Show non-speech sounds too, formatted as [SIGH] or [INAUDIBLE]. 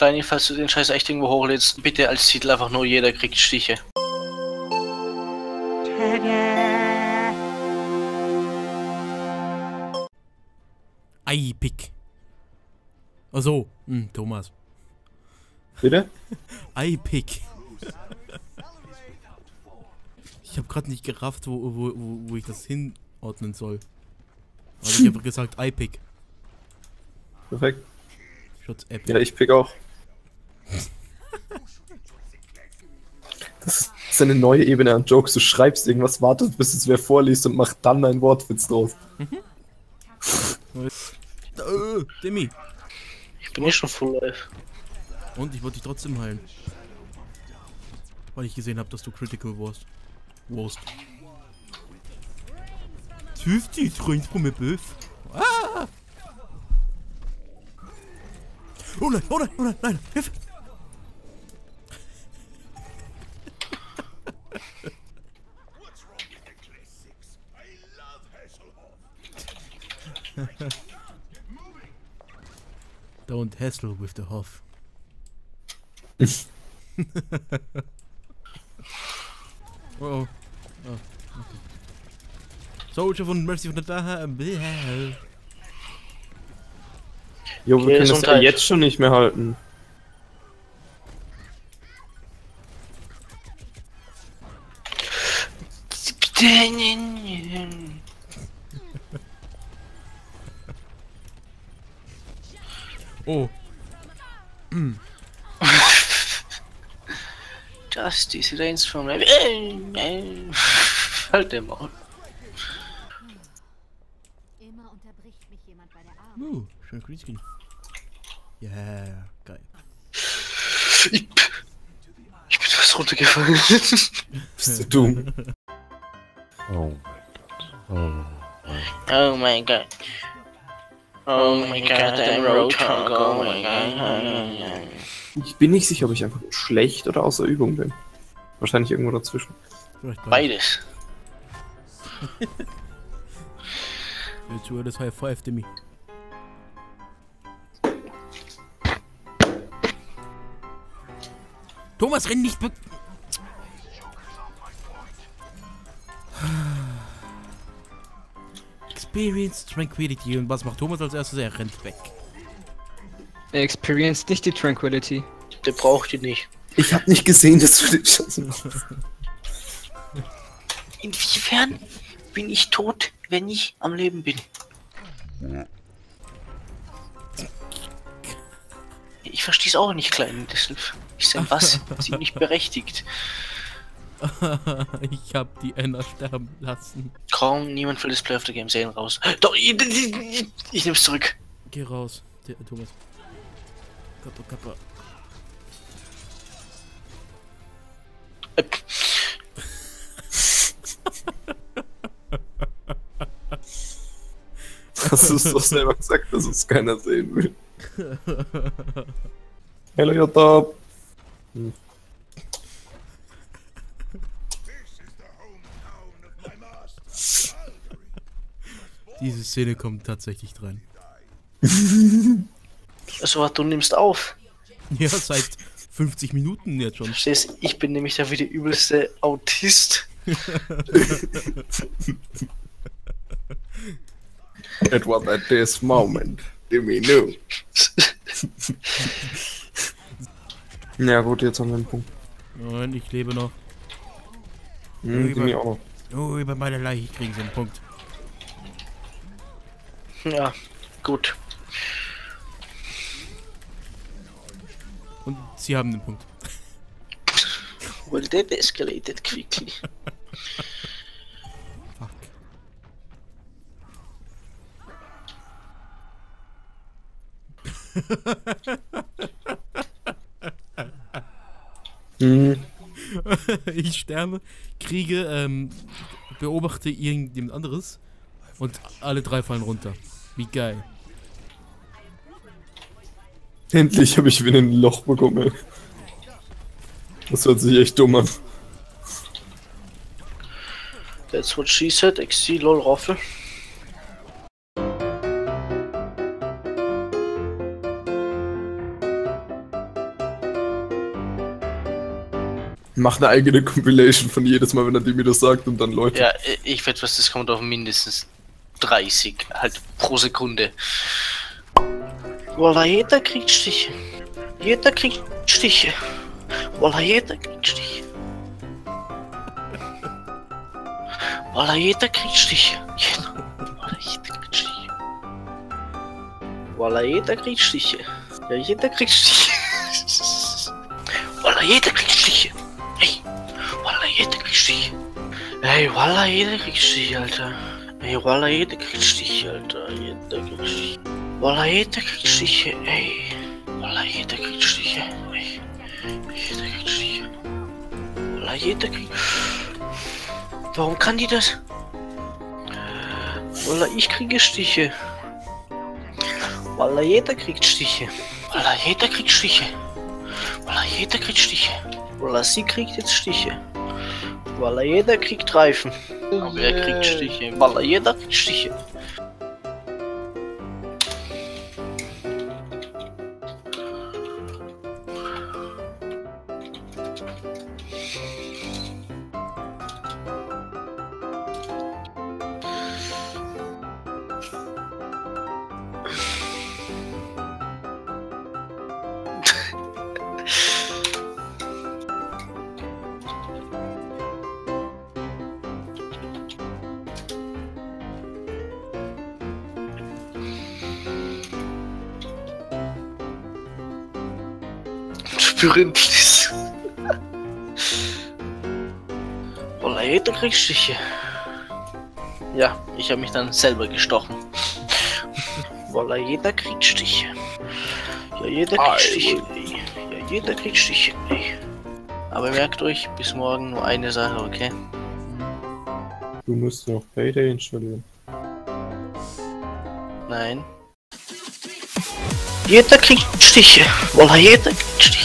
Kleini, falls du den Scheiß echt irgendwo hochlädst, bitte als Titel einfach nur jeder kriegt Stiche. Eipick. Achso, hm, Thomas. Bitte? [LAUGHS] Eipick. Ich habe gerade nicht gerafft, wo, wo, wo, wo ich das hinordnen soll. Also ich [LAUGHS] habe gesagt Eipick. Perfekt. Statt Epic. Ja, ich pick auch. Ist eine neue Ebene an Jokes. Du schreibst irgendwas, wartest, bis es wer vorliest und macht dann einen Wortwitz draus. Äh, Demi. Ich bin eh schon full life. Und ich wollte dich trotzdem heilen. Weil ich gesehen habe, dass du critical warst. Warst. 50 rein von mir Böff. Ah! Oh nein, oh nein, oh nein, nein, Hilfe! [LAUGHS] Don't hassle with the Hoff. oh, [LAUGHS] oh. oh okay. Soldier von Mercy von der Daher. Jo, wir Okay, können das ja jetzt schon nicht mehr halten. Oh, Justice reigns from. Halt den Maul. Immer unterbricht mich jemand bei der Arbeit. uh, schöner Greenskin. Yeah, geil. Ich, ich bin fast runtergefallen. [LAUGHS] Bist du dumm? Oh oh mein Gott. Oh mein Gott, ein Roadhog. Oh mein Gott. Ich bin nicht sicher, ob ich einfach schlecht oder außer Übung bin. Wahrscheinlich irgendwo dazwischen. Beides. [LAUGHS] Jetzt war das High Five, Demi. Thomas, renn nicht Experience Tranquility. Und was macht Thomas als erstes? Er rennt weg. Er experienced nicht die Tranquility. Der braucht die nicht. Ich hab nicht gesehen, dass du den Schuss machst. Inwiefern bin ich tot, wenn ich am Leben bin? Ich verstehe es auch nicht, Klein. Deshalb ist ein was [LAUGHS] ziemlich berechtigt. ich hab die Enner sterben lassen. Kaum niemand will das Play of the Game sehen raus. Doch, ich, ich, ich, ich nehm's zurück. Geh raus, der, Thomas. Kappa, kappa. [LAUGHS] Hast du es doch selber gesagt, dass es keiner sehen will. [LAUGHS] Hello, Jota. Diese Szene kommt tatsächlich dran. Also, [LAUGHS] du nimmst auf. Ja, seit 50 Minuten jetzt schon. Verstehst Ich bin nämlich der wie der übelste Autist. [LAUGHS] It was at this moment. Jimmy knew. [LAUGHS] ja gut, jetzt haben wir einen Punkt. Nein, ich lebe noch. Hm, Jimmy auch noch. Oh, über meine Leiche kriegen sie einen Punkt. Ja, gut. Und sie haben den Punkt. Well, that escalated quickly. Fuck. [LAUGHS] Ich sterbe, kriege, ähm, beobachte irgendjemand anderes und alle drei fallen runter. Wie geil. Endlich habe ich wieder ein Loch bekommen. Das hört sich echt dumm an. That's what she said, XC lol Roffel. Mach eine eigene Compilation von jedes Mal, wenn er dem mir das sagt und dann Leute. Ja, ich wette, was das kommt auf mindestens 30, halt pro Sekunde. Voila, jeder kriegt Stiche. Jeder kriegt Stiche. Voila, jeder kriegt Stiche. Voila, jeder kriegt Stiche. Jeder. Voila, jeder kriegt Stiche. Voila, jeder kriegt Stiche. Ja, jeder kriegt Stiche. Voila, jeder kriegt Stiche. Hey, voila, jeder kriegt Stiche. Ey, voila, jeder kriegt Stiche, Alter. Ey, voila, jeder kriegt Stiche, Alter. Jeder kriegt Stiche. Voila, jeder kriegt Stiche, ey. Voila, jeder kriegt Stiche, ey. Jeder kriegt Stiche. Voila, jeder kriegt... Warum kann die das? Voila, ich kriege Stiche. Voila, jeder kriegt Stiche. Voila, jeder kriegt Stiche. Voila, jeder kriegt Stiche. Voila, sie kriegt jetzt Stiche. Voila, jeder kriegt Reifen. Aber er kriegt Stiche. Voila, jeder kriegt Stiche. Spüren, please. Voila, jeder kriegt Stiche. Ja, ich habe mich dann selber gestochen. Voila, jeder kriegt Stiche. Ja, jeder kriegt Stiche. Ja, jeder kriegt Stiche. Aber merkt euch, bis morgen nur eine Sache, okay? Du musst noch Payday installieren. Nein. Jeder kriegt Stiche. Voila, jeder kriegt Stiche.